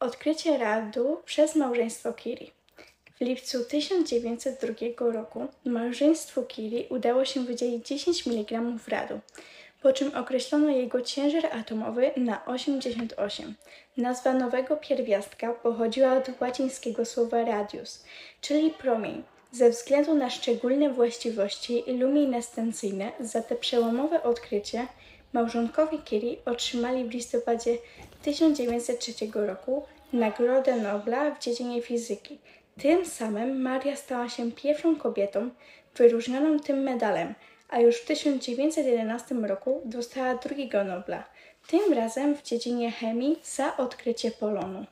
Odkrycie radu przez małżeństwo Curie. W lipcu 1902 roku małżeństwu Curie udało się wydzielić 10 mg radu, po czym określono jego ciężar atomowy na 88. Nazwa nowego pierwiastka pochodziła od łacińskiego słowa radius, czyli promień, ze względu na szczególne właściwości luminescencyjne za te przełomowe odkrycie małżonkowie Curie otrzymali w listopadzie 1903 roku Nagrodę Nobla w dziedzinie fizyki. Tym samym Maria stała się pierwszą kobietą wyróżnioną tym medalem, a już w 1911 roku dostała drugiego Nobla, tym razem w dziedzinie chemii za odkrycie polonu.